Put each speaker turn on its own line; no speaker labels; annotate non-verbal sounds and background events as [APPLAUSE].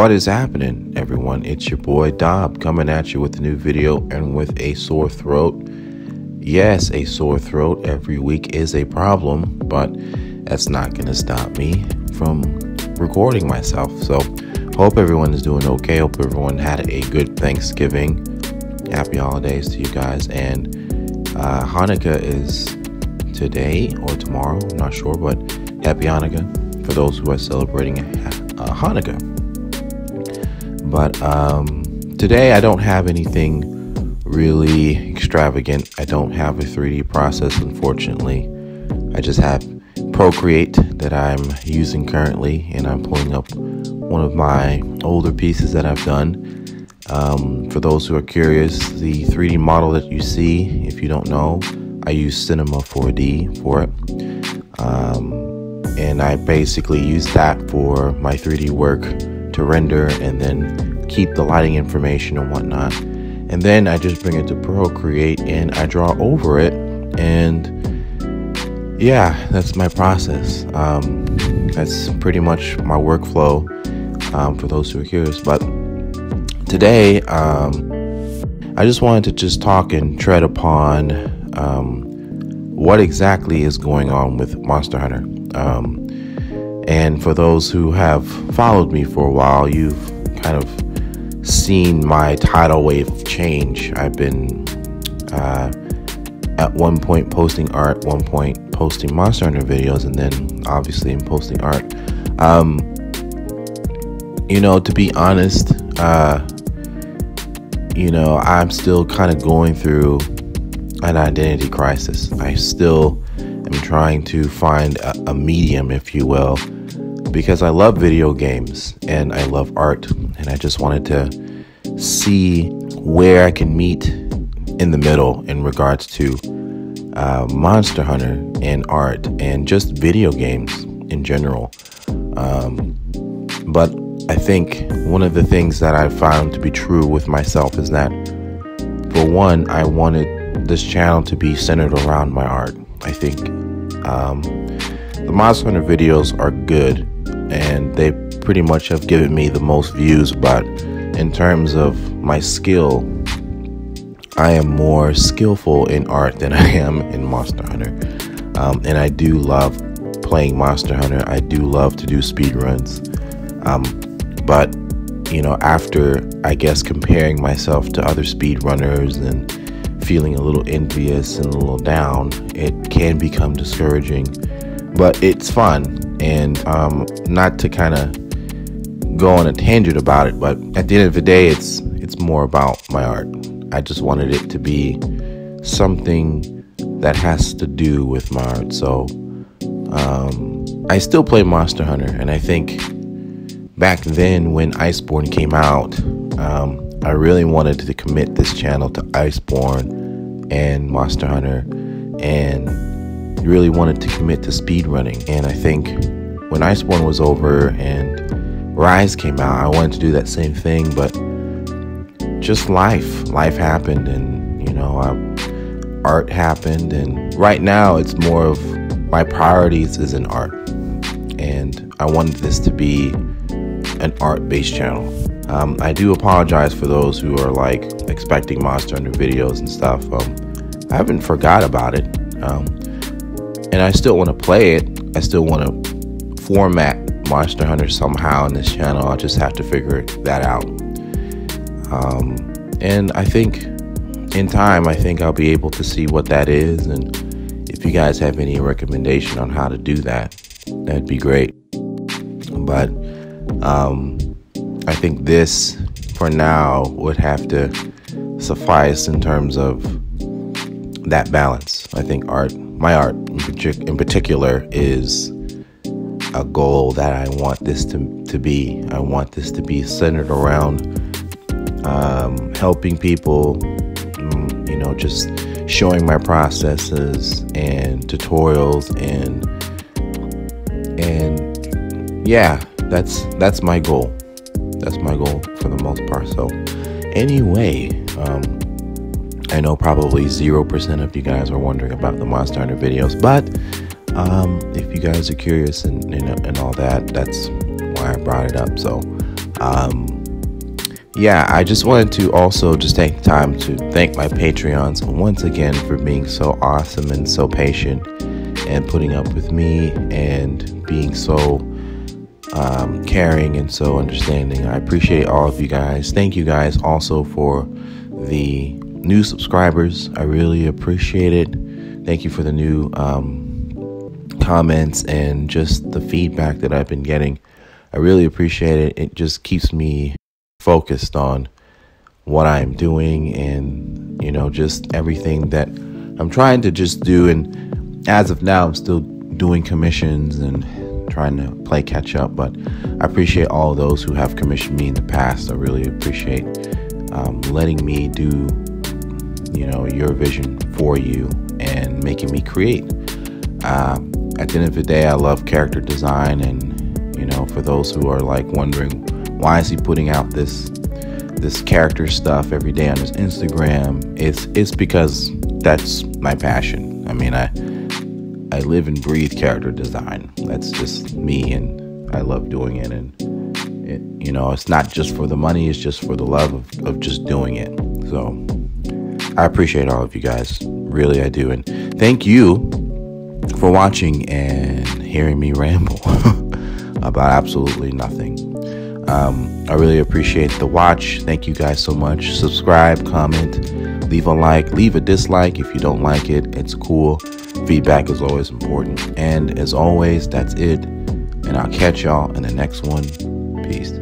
What is happening, everyone? It's your boy Dob coming at you with a new video and with a sore throat. Yes, a sore throat every week is a problem, but that's not going to stop me from recording myself. So, hope everyone is doing okay. Hope everyone had a good Thanksgiving. Happy holidays to you guys. And uh, Hanukkah is today or tomorrow, I'm not sure, but happy Hanukkah for those who are celebrating uh, Hanukkah. But um, today I don't have anything really extravagant. I don't have a 3D process, unfortunately. I just have Procreate that I'm using currently, and I'm pulling up one of my older pieces that I've done. Um, for those who are curious, the 3D model that you see, if you don't know, I use Cinema 4D for it. Um, and I basically use that for my 3D work to render and then keep the lighting information and whatnot. And then I just bring it to Procreate and I draw over it. And yeah, that's my process. Um, that's pretty much my workflow um, for those who are curious. But today, um, I just wanted to just talk and tread upon um, what exactly is going on with Monster Hunter. Um, and for those who have followed me for a while, you've kind of seen my tidal wave change. I've been uh, at one point posting art, one point posting Monster Hunter videos, and then obviously in posting art. Um, you know, to be honest, uh, you know, I'm still kind of going through an identity crisis. I still am trying to find a, a medium, if you will, because I love video games and I love art, and I just wanted to see where I can meet in the middle in regards to uh, Monster Hunter and art and just video games in general. Um, but I think one of the things that I found to be true with myself is that, for one, I wanted this channel to be centered around my art. I think um, the Monster Hunter videos are good and they pretty much have given me the most views. But in terms of my skill, I am more skillful in art than [LAUGHS] I am in Monster Hunter. Um, and I do love playing Monster Hunter. I do love to do speed runs. Um, but, you know, after I guess comparing myself to other speed runners and feeling a little envious and a little down, it can become discouraging. But it's fun and um, not to kind of go on a tangent about it, but at the end of the day, it's it's more about my art. I just wanted it to be something that has to do with my art. So um, I still play Monster Hunter, and I think back then when Iceborne came out, um, I really wanted to commit this channel to Iceborne and Monster Hunter, and really wanted to commit to speedrunning. And I think when Iceborne was over and Rise came out, I wanted to do that same thing, but just life, life happened, and you know, I, art happened, and right now it's more of my priorities is in art, and I wanted this to be an art-based channel. Um, I do apologize for those who are like expecting Monster Hunter videos and stuff. Um, I haven't forgot about it. Um, and I still want to play it. I still want to format Monster Hunter somehow in this channel. I'll just have to figure that out. Um, and I think in time, I think I'll be able to see what that is. And if you guys have any recommendation on how to do that, that'd be great. But um, I think this, for now, would have to suffice in terms of that balance. I think art my art in particular is a goal that I want this to, to be. I want this to be centered around um, helping people, mm, you know, just showing my processes and tutorials and and yeah, that's that's my goal. That's my goal for the most part. So anyway, um, I know probably 0% of you guys are wondering about the Monster Hunter videos, but um, if you guys are curious and, and, and all that, that's why I brought it up. So Um, yeah, I just wanted to also just take the time to thank my Patreons once again for being so awesome and so patient and putting up with me and being so um, caring and so understanding. I appreciate all of you guys. Thank you guys also for the new subscribers. I really appreciate it. Thank you for the new um, comments and just the feedback that I've been getting. I really appreciate it. It just keeps me focused on what I'm doing and, you know, just everything that I'm trying to just do. And as of now, I'm still doing commissions and trying to play catch up. But I appreciate all those who have commissioned me in the past. I really appreciate um, letting me do, you know, your vision for you and making me create. Um, at the end of the day, I love character design, and you know, for those who are like wondering why is he putting out this this character stuff every day on his Instagram, it's it's because that's my passion. I mean, I I live and breathe character design. That's just me, and I love doing it. And it, you know, it's not just for the money; it's just for the love of, of just doing it. So I appreciate all of you guys, really, I do. And thank you for watching and hearing me ramble [LAUGHS] about absolutely nothing. Um, I really appreciate the watch. Thank you guys so much. Subscribe, comment, leave a like, leave a dislike if you don't like it. It's cool. Feedback is always important. And as always, that's it. And I'll catch y'all in the next one. Peace.